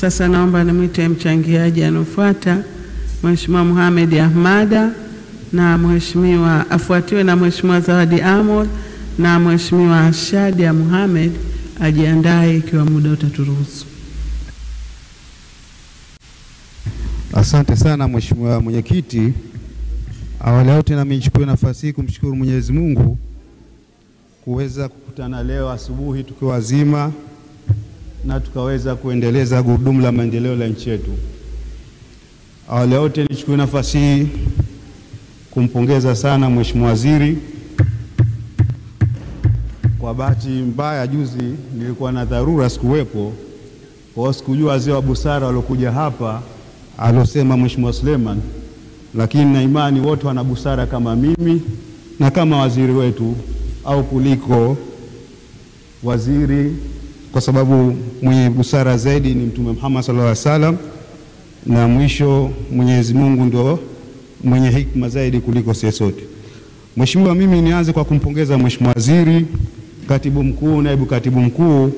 Sasa naomba nimwite mchangiaji anaofuata Mheshimiwa Mohamed Ahmada na Mheshimiwa afuatiwe na Mheshimiwa Zawadi Amor na Mheshimiwa Shadia Mohamed ajiandae ikiwa muda utaturuhusu. Asante sana Mheshimiwa Mwenyekiti. Awali yote nami nichukue nafasi hii kumshukuru Mwenyezi Mungu kuweza kukutana leo asubuhi tukiwa wazima na tukaweza kuendeleza gurudumu la maendeleo la nchi yetu. Awali ya yote nichukue nafasi hii kumpongeza sana Mheshimiwa Waziri. Kwa bahati mbaya, juzi nilikuwa na dharura, sikuwepo, kwa sikujua wazee wa busara waliokuja hapa alosema Mheshimiwa Suleiman, lakini na imani wote wana busara kama mimi na kama waziri wetu au kuliko waziri, kwa sababu mwenye busara zaidi ni Mtume Muhammad sallallahu alaihi wasallam, na mwisho Mwenyezi Mungu ndio mwenye hikma zaidi kuliko sisi sote. Mheshimiwa, mimi nianze kwa kumpongeza Mheshimiwa Waziri, Katibu Mkuu, Naibu Katibu Mkuu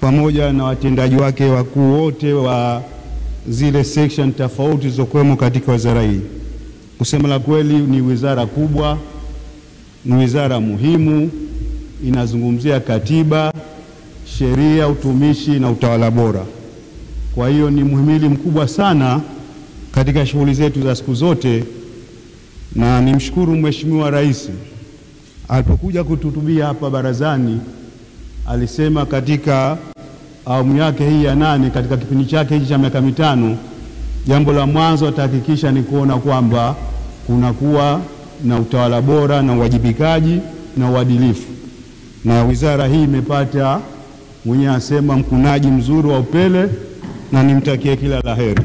pamoja na watendaji wake wakuu wote wa zile section tofauti zilizokuwemo katika wizara hii. Kusema la kweli, ni wizara kubwa, ni wizara muhimu, inazungumzia katiba, sheria, utumishi na utawala bora. Kwa hiyo ni muhimili mkubwa sana katika shughuli zetu za siku zote, na nimshukuru Mheshimiwa Rais alipokuja kututubia hapa barazani, alisema katika awamu yake hii ya nane katika kipindi chake hichi cha miaka mitano, jambo la mwanzo atahakikisha ni kuona kwamba kunakuwa na utawala bora na uwajibikaji na uadilifu, na wizara hii imepata mwenyewe asema mkunaji mzuri wa upele, na nimtakie kila la heri.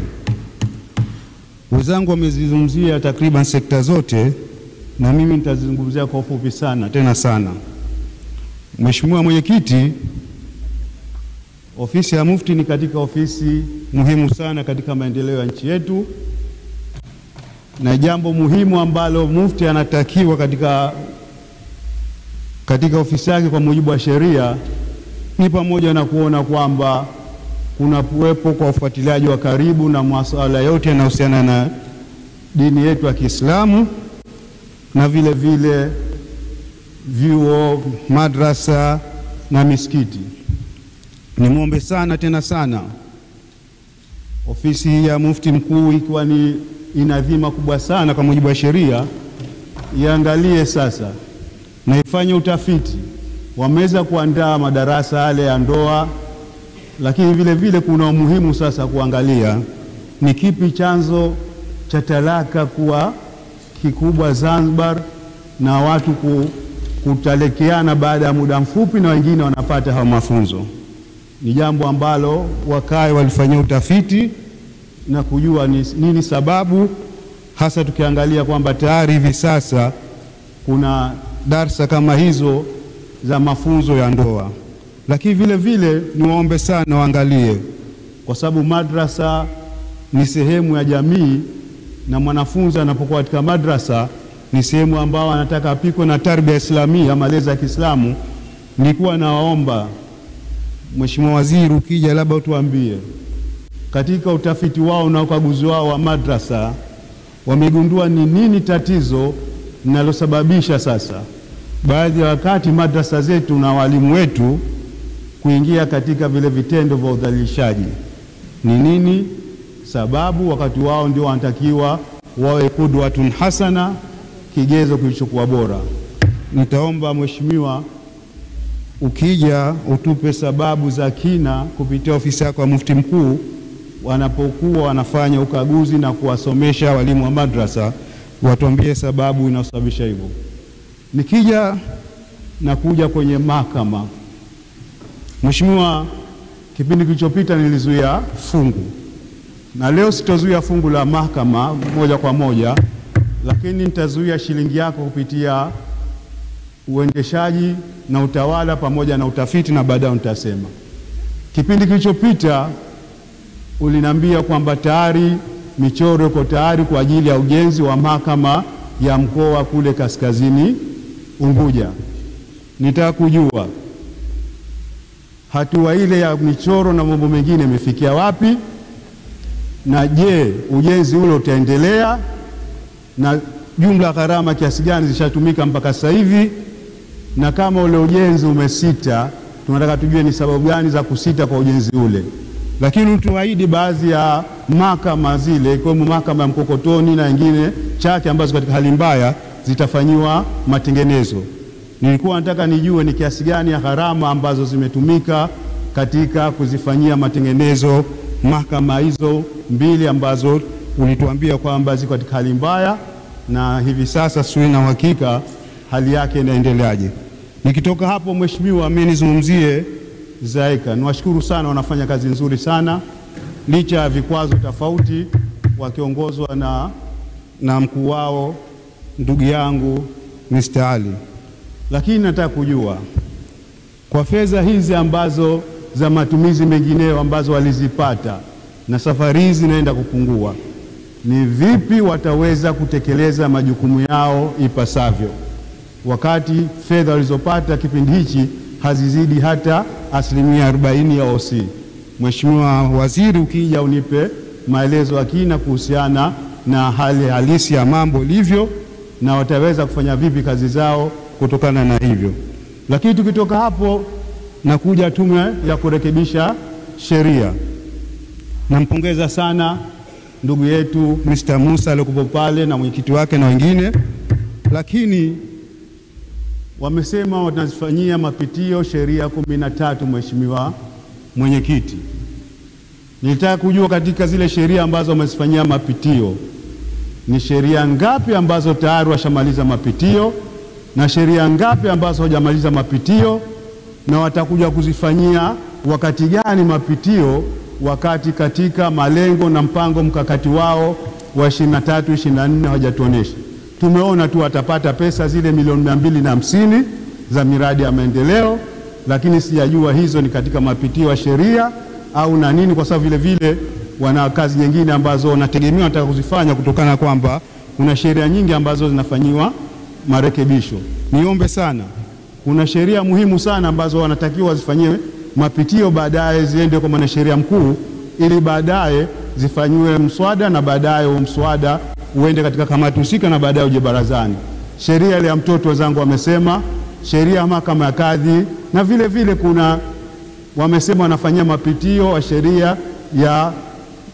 Wenzangu wamezizungumzia takriban sekta zote, na mimi nitazizungumzia kwa ufupi sana tena sana. Mheshimiwa Mwenyekiti, Ofisi ya Mufti ni katika ofisi muhimu sana katika maendeleo ya nchi yetu, na jambo muhimu ambalo Mufti anatakiwa katika, katika ofisi yake kwa mujibu wa sheria ni pamoja na kuona kwamba kuna kuwepo kwa ufuatiliaji wa karibu na masuala yote yanayohusiana na dini yetu ya Kiislamu na vile vile vyuo, madrasa na misikiti. Nimwombe sana tena sana ofisi ya Mufti Mkuu, ikiwa ni ina dhima kubwa sana kwa mujibu wa sheria, iangalie sasa na ifanye utafiti. Wameweza kuandaa madarasa yale ya ndoa, lakini vile vile kuna umuhimu sasa kuangalia ni kipi chanzo cha talaka kuwa kikubwa Zanzibar na watu kutalekeana baada ya muda mfupi na wengine wanapata hayo mafunzo. Ni jambo ambalo wakae walifanyia utafiti na kujua ni nini sababu hasa, tukiangalia kwamba tayari hivi sasa kuna darsa kama hizo za mafunzo ya ndoa. Lakini vile vile niwaombe sana waangalie, kwa sababu madrasa ni sehemu ya jamii, na mwanafunzi anapokuwa katika madrasa ni sehemu ambao anataka apikwe na tarbia islamia, malezi ya Kiislamu. Nilikuwa nawaomba Mheshimiwa Waziri, ukija labda utuambie katika utafiti wao na ukaguzi wao wa madrasa wamegundua ni nini tatizo linalosababisha sasa baadhi ya wakati madrasa zetu na walimu wetu kuingia katika vile vitendo vya udhalilishaji. Ni nini sababu? Wakati wao ndio wanatakiwa wawe kudwatun hasana, kigezo kilichokuwa bora. Nitaomba Mheshimiwa ukija utupe sababu za kina kupitia ofisi yako ya Mufti Mkuu, wanapokuwa wanafanya ukaguzi na kuwasomesha walimu wa madrasa, watuambie sababu inayosababisha hivyo. Nikija na kuja kwenye mahakama, Mheshimiwa, kipindi kilichopita nilizuia fungu na leo sitozuia fungu la mahakama moja kwa moja, lakini nitazuia shilingi yako kupitia uendeshaji na utawala pamoja na utafiti, na baadaye nitasema. Kipindi kilichopita uliniambia kwamba tayari michoro iko tayari kwa ajili ya ujenzi wa mahakama ya mkoa kule kaskazini Unguja. Nitaka kujua hatua ile ya michoro na mambo mengine imefikia wapi, na je, ujenzi ule utaendelea, na jumla gharama kiasi gani zishatumika mpaka sasa hivi, na kama ule ujenzi umesita, tunataka tujue ni sababu gani za kusita kwa ujenzi ule. Lakini tuahidi baadhi ya mahakama zile ikiwemo mahakama ya Mkokotoni na nyingine Chake ambazo katika hali mbaya zitafanyiwa matengenezo. Nilikuwa nataka nijue ni kiasi gani ya gharama ambazo zimetumika katika kuzifanyia matengenezo mahakama hizo mbili ambazo ulituambia kwamba ziko katika hali mbaya, na hivi sasa sio na uhakika hali yake inaendeleaje. Nikitoka hapo, Mheshimiwa, mimi nizungumzie ZAECA. Niwashukuru sana, wanafanya kazi nzuri sana licha ya vikwazo tofauti, wakiongozwa na, na mkuu wao ndugu yangu Mr. Ali. Lakini nataka kujua kwa fedha hizi ambazo za matumizi mengineyo ambazo walizipata na safari hizi zinaenda kupungua, ni vipi wataweza kutekeleza majukumu yao ipasavyo, wakati fedha walizopata kipindi hichi hazizidi hata asilimia 40 ya OC. Mheshimiwa Waziri, ukija unipe maelezo ya kina kuhusiana na hali halisi ya mambo ilivyo na wataweza kufanya vipi kazi zao kutokana na hivyo. Lakini tukitoka hapo na kuja tume ya kurekebisha sheria, nampongeza sana ndugu yetu Mr. Musa aliyokuwa pale na mwenyekiti wake na wengine, lakini wamesema watazifanyia mapitio sheria kumi na tatu. Mheshimiwa Mwenyekiti, nilitaka kujua katika zile sheria ambazo wamezifanyia mapitio ni sheria ngapi ambazo tayari washamaliza mapitio? Na sheria ngapi ambazo hawajamaliza mapitio, na watakuja kuzifanyia wakati gani mapitio, wakati katika malengo na mpango mkakati wao wa 23 24 hawajatuonesha. Tumeona tu watapata pesa zile milioni mia mbili na hamsini za miradi ya maendeleo, lakini sijajua hizo ni katika mapitio ya sheria au na nini, kwa sababu vile vile wana kazi nyingine ambazo wanategemea wanataka kuzifanya kutokana na kwamba kuna sheria nyingi ambazo zinafanyiwa marekebisho. Niombe sana, kuna sheria muhimu sana ambazo wanatakiwa zifanyiwe mapitio, baadaye ziende kwa mwanasheria mkuu, ili baadaye zifanyiwe mswada na baadaye mswada uende katika kamati husika na baadaye uje barazani. Sheria ile ya mtoto, wenzangu wamesema, sheria ya mahakama ya kadhi, na vile vile kuna wamesema wanafanyia mapitio wa sheria ya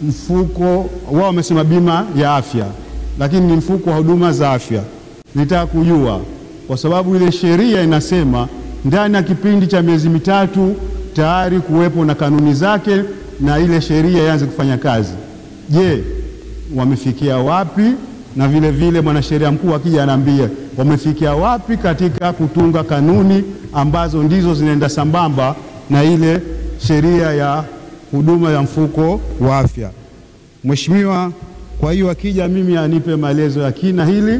mfuko wao, wamesema bima ya afya, lakini ni mfuko wa huduma za afya. Nitaka kujua kwa sababu ile sheria inasema ndani ya kipindi cha miezi mitatu tayari kuwepo na kanuni zake na ile sheria ianze kufanya kazi. Je, wamefikia wapi? Na vile vile mwanasheria mkuu akija anaambia wamefikia wapi katika kutunga kanuni ambazo ndizo zinaenda sambamba na ile sheria ya huduma ya mfuko wa afya. Mheshimiwa, kwa hiyo akija mimi anipe maelezo ya kina hili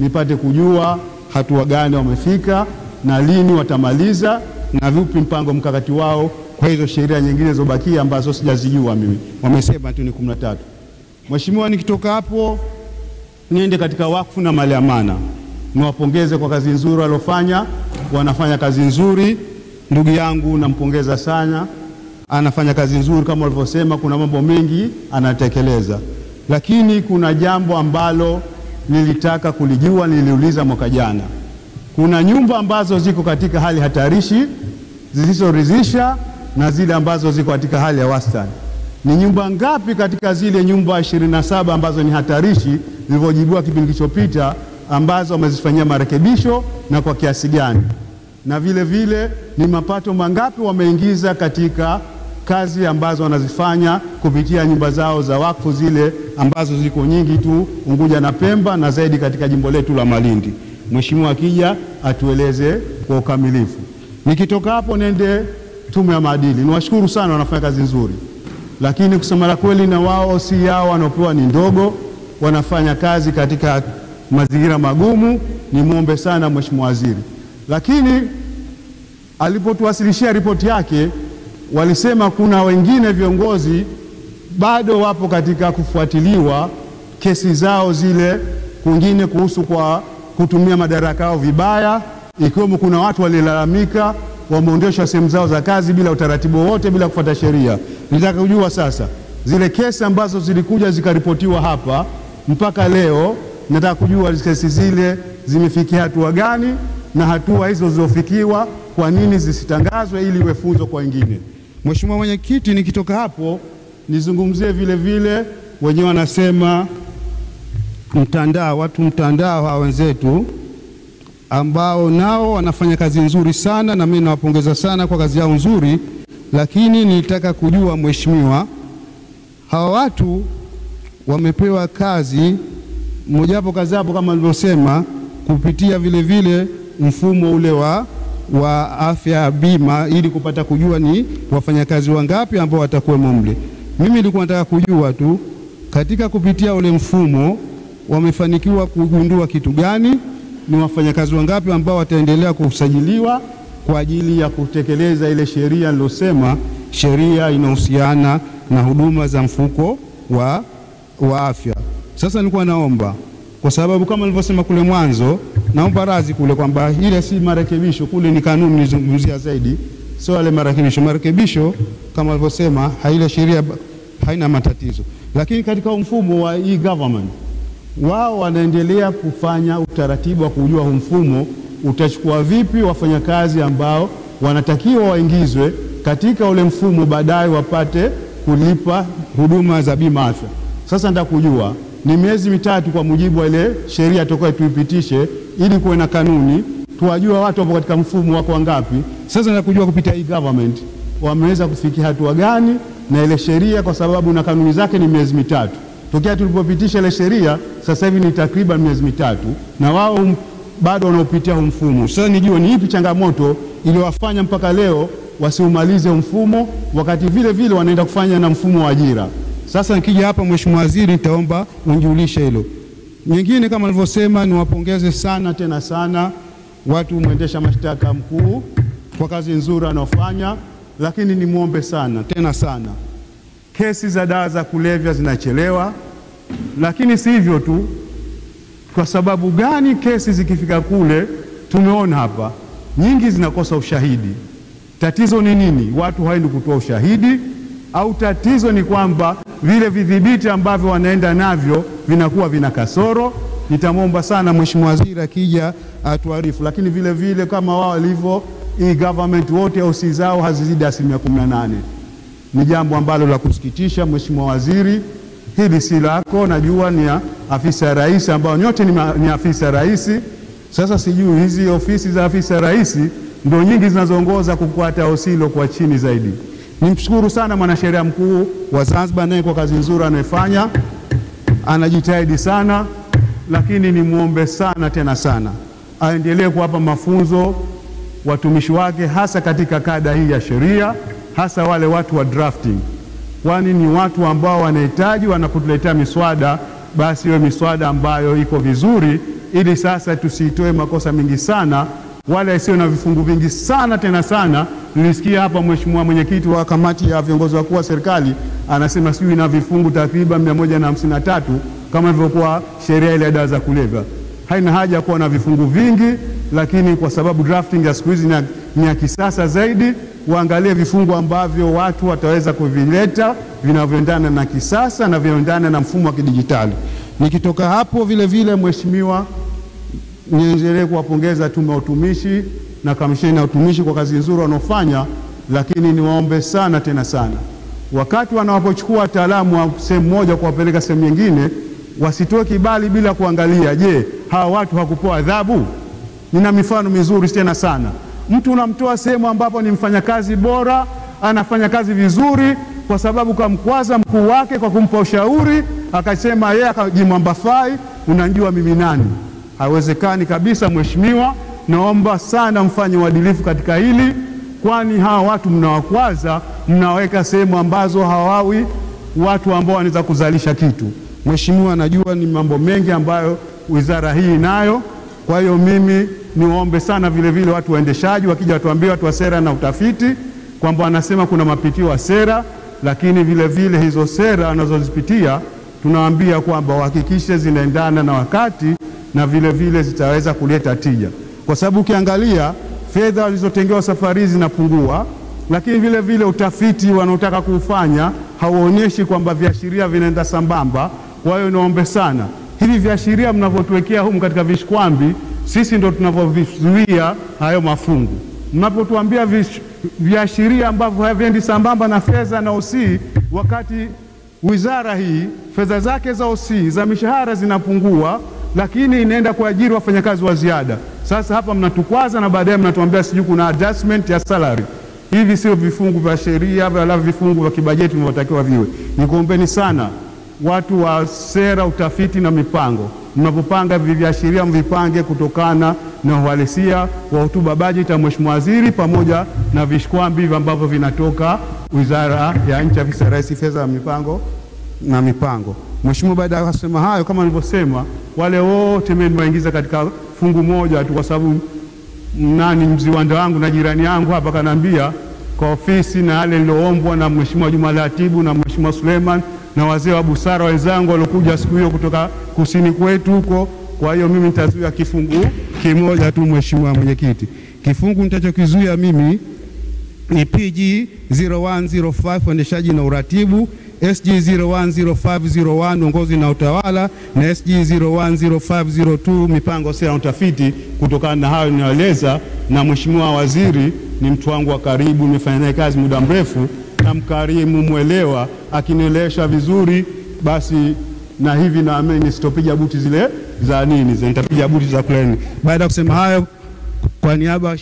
nipate kujua hatua gani wamefika na lini watamaliza na vipi mpango mkakati wao kwa hizo sheria nyingine zobakia ambazo sijazijua mimi. Wamesema tu ni kumi na tatu. Mheshimiwa, nikitoka hapo niende katika wakfu na mali amana, niwapongeze kwa kazi nzuri waliofanya. Wanafanya kazi nzuri, ndugu yangu nampongeza sana, anafanya kazi nzuri kama walivyosema. Kuna mambo mengi anatekeleza, lakini kuna jambo ambalo nilitaka kulijua, niliuliza mwaka jana. Kuna nyumba ambazo ziko katika hali hatarishi zisizoridhisha na zile ambazo ziko katika hali ya wastani. Ni nyumba ngapi katika zile nyumba ishirini na saba ambazo ni hatarishi zilivyojibiwa kipindi kilichopita ambazo wamezifanyia marekebisho na kwa kiasi gani? Na vile vile ni mapato mangapi wameingiza katika kazi ambazo wanazifanya kupitia nyumba zao za wakfu zile ambazo ziko nyingi tu Unguja na Pemba na zaidi katika jimbo letu la Malindi. Mheshimiwa akija atueleze kwa ukamilifu. Nikitoka hapo nende tume ya maadili. Niwashukuru sana, wanafanya kazi nzuri, lakini kusema la kweli, na wao si yao wanaopewa ni ndogo, wanafanya kazi katika mazingira magumu. Nimwombe sana Mheshimiwa Waziri, lakini alipotuwasilishia ripoti yake walisema kuna wengine viongozi bado wapo katika kufuatiliwa kesi zao zile kwingine kuhusu kwa kutumia madaraka yao vibaya, ikiwemo kuna watu walilalamika wameondoshwa sehemu zao za kazi bila utaratibu wowote, bila kufuata sheria. Nitaka kujua sasa zile kesi ambazo zilikuja zikaripotiwa hapa mpaka leo, nataka kujua kesi zile zimefikia hatua gani, na hatua hizo zilizofikiwa kwa nini zisitangazwe ili iwe funzo kwa wengine. Mheshimiwa Mwenyekiti, nikitoka hapo nizungumzie vile vile, wenyewe wanasema mtandao, watu mtandao hawa wenzetu ambao nao wanafanya kazi nzuri sana, na mimi nawapongeza sana kwa kazi yao nzuri, lakini nitaka kujua mheshimiwa, hawa watu wamepewa kazi mojawapo, kazi hapo kama nilivyosema, kupitia vile vile mfumo ule wa wa afya ya bima ili kupata kujua ni wafanyakazi wangapi ambao watakuwemo mle. Mimi nilikuwa nataka kujua tu katika kupitia ule mfumo wamefanikiwa kugundua kitu gani, ni wafanyakazi wangapi ambao wataendelea kusajiliwa kwa ajili ya kutekeleza ile sheria nilosema, sheria inahusiana na huduma za mfuko wa, wa afya. Sasa nilikuwa naomba kwa sababu kama nilivyosema kule mwanzo, naomba radhi kule kwamba ile si marekebisho, kule ni kanuni nilizungumzia zaidi, sio yale marekebisho. Marekebisho kama alivyosema, haile sheria haina matatizo, lakini katika mfumo wa e-government wao wanaendelea kufanya utaratibu wa kujua mfumo utachukua vipi wafanyakazi ambao wanatakiwa waingizwe katika ule mfumo, baadaye wapate kulipa huduma za bima afya. Sasa nataka kujua ni miezi mitatu kwa mujibu wa ile sheria tokayo tuipitishe, ili kuwe na kanuni, tuwajua watu wapo katika mfumo wako wangapi. Sasa na kujua kupitia hii government wameweza kufikia hatua gani na ile sheria, kwa sababu na kanuni zake ni miezi mitatu tokea tulipopitisha ile sheria, sasa hivi ni takriban miezi mitatu, na wao bado wanaopitia mfumo. Sasa nijue ni ipi changamoto iliyowafanya mpaka leo wasiumalize mfumo, wakati vile vile wanaenda kufanya na mfumo wa ajira. Sasa nikija hapa, Mheshimiwa Waziri, nitaomba unijulishe hilo. Nyingine kama nilivyosema, niwapongeze sana tena sana watu mwendesha mashtaka mkuu kwa kazi nzuri anaofanya, lakini nimwombe sana tena sana kesi za dawa za kulevya zinachelewa, lakini si hivyo tu. Kwa sababu gani kesi zikifika kule, tumeona hapa nyingi zinakosa ushahidi. Tatizo ni nini? Watu hawaendi kutoa ushahidi, au tatizo ni kwamba vile vidhibiti ambavyo wanaenda navyo vinakuwa vina kasoro. Nitamwomba sana Mheshimiwa Waziri akija atuarifu, lakini vile vile kama wao walivyo e-government wote ausi zao hazizidi asilimia kumi na nane ni jambo ambalo la kusikitisha. Mheshimiwa Waziri, hili si lako, najua ni afisa rais, ambao nyote ni, ma, ni afisa rais. Sasa sijui hizi ofisi za afisa rais ndio nyingi zinazoongoza kukwata osilo kwa chini zaidi. Nimshukuru sana mwanasheria mkuu wa Zanzibar naye kwa kazi nzuri anayofanya, anajitahidi sana, lakini nimwombe sana tena sana aendelee kuwapa mafunzo watumishi wake, hasa katika kada hii ya sheria hasa wale watu wa drafting, kwani ni watu ambao wanahitaji wanakutuletea miswada, basi hiyo miswada ambayo iko vizuri, ili sasa tusitoe makosa mengi sana, wala isiyo na vifungu vingi sana tena sana. Nilisikia hapa mheshimiwa mwenyekiti wa kamati ya viongozi wakuu wa serikali anasema sijui ina vifungu takriban mia moja na hamsini na tatu kama ilivyokuwa sheria ile ya dawa za kulevya. Haina haja ya kuwa na vifungu vingi, lakini kwa sababu drafting ya siku hizi ni ya kisasa zaidi waangalie vifungu ambavyo watu wataweza kuvileta vinavyoendana na kisasa na vinavyoendana na mfumo wa kidijitali. Nikitoka hapo, vile vile, Mheshimiwa, niendelee kuwapongeza Tume ya Utumishi na Kamisheni ya Utumishi kwa kazi nzuri wanaofanya, lakini niwaombe sana tena sana, wakati wanapochukua wataalamu wa sehemu moja kuwapeleka sehemu nyingine, wasitoe kibali bila kuangalia, je, hawa watu hakupewa adhabu? Nina mifano mizuri tena sana Mtu unamtoa sehemu ambapo ni mfanyakazi bora, anafanya kazi vizuri, kwa sababu kamkwaza mkuu wake kwa kumpa ushauri, akasema yeye akajimwamba fai, unajua mimi nani? Haiwezekani kabisa. Mheshimiwa, naomba sana mfanye uadilifu katika hili, kwani hawa watu mnawakwaza, mnaweka sehemu ambazo hawawi watu ambao wanaweza kuzalisha kitu. Mheshimiwa, najua ni mambo mengi ambayo wizara hii inayo, kwa hiyo mimi niwaombe sana vile vile watu waendeshaji wakija watuambie, watu wa sera na utafiti, kwamba wanasema kuna mapitio ya sera, lakini vile vile hizo sera wanazozipitia tunawaambia kwamba wahakikishe zinaendana na wakati na vile vile zitaweza kuleta tija, kwa sababu ukiangalia fedha walizotengewa safari zinapungua, lakini vile vile utafiti wanaotaka kuufanya hauonyeshi kwamba viashiria vinaenda sambamba. Kwa hiyo niombe sana, hivi viashiria mnavyotuwekea humu katika vishikwambi, sisi ndo tunavyovizuia hayo mafungu. Mnapotuambia viashiria ambavyo haviendi sambamba na fedha na OC, wakati wizara hii fedha zake za OC za mishahara zinapungua, lakini inaenda kuajiri wafanyakazi wa ziada. Sasa hapa mnatukwaza na baadaye mnatuambia sijui kuna adjustment ya salary. Hivi sio vifungu vya sheria wala vifungu vya kibajeti vinavyotakiwa viwe. Nikuombeni sana watu wa sera, utafiti na mipango, mnapopanga viashiria mvipange kutokana na uhalisia wa hotuba bajeti ya Mheshimiwa Waziri pamoja na vishkwambi ambavyo vinatoka Wizara ya Nchi, Ofisi ya Rais, Fedha na Mipango na Mipango. Mheshimiwa, baada ya kusema hayo, kama nilivyosema, wale wote mimi niwaingiza katika fungu moja tu, kwa sababu nani mziwanda wangu na jirani yangu hapa kanaambia kwa ofisi na yale niloombwa na Mheshimiwa Juma Latibu na Mheshimiwa Suleiman na wazee wa busara wenzangu waliokuja siku hiyo kutoka kusini kwetu huko. Kwa hiyo mimi nitazuia kifungu kimoja tu, Mheshimiwa Mwenyekiti. Kifungu nitachokizuia mimi ni PG 0105 uendeshaji na uratibu, SG 010501 uongozi na utawala na SG 010502 mipango, sera na utafiti. Kutokana na hayo ninayoeleza, na Mheshimiwa Waziri ni mtu wangu wa karibu, nimefanya naye kazi muda mrefu, na mkarimu, mwelewa, akinielewesha vizuri, basi na hivi naamini sitopiga buti zile za nini, nitapiga buti za kuleni. Baada ya kusema hayo kwa niaba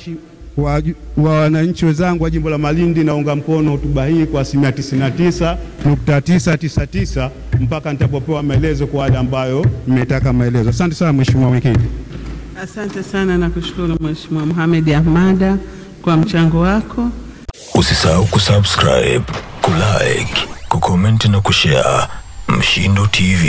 wa wananchi wenzangu wa jimbo la Malindi naunga mkono hotuba hii kwa asilimia 99.999 mpaka nitapopewa maelezo kwa wale ambayo mmetaka maelezo. Asante sana Mheshimiwa Mwenyekiti. Asante sana na kushukuru Mheshimiwa Mohamed Ahmada kwa mchango wako. Usisahau kusubscribe, kulike, kucomment na kushare Mshindo TV.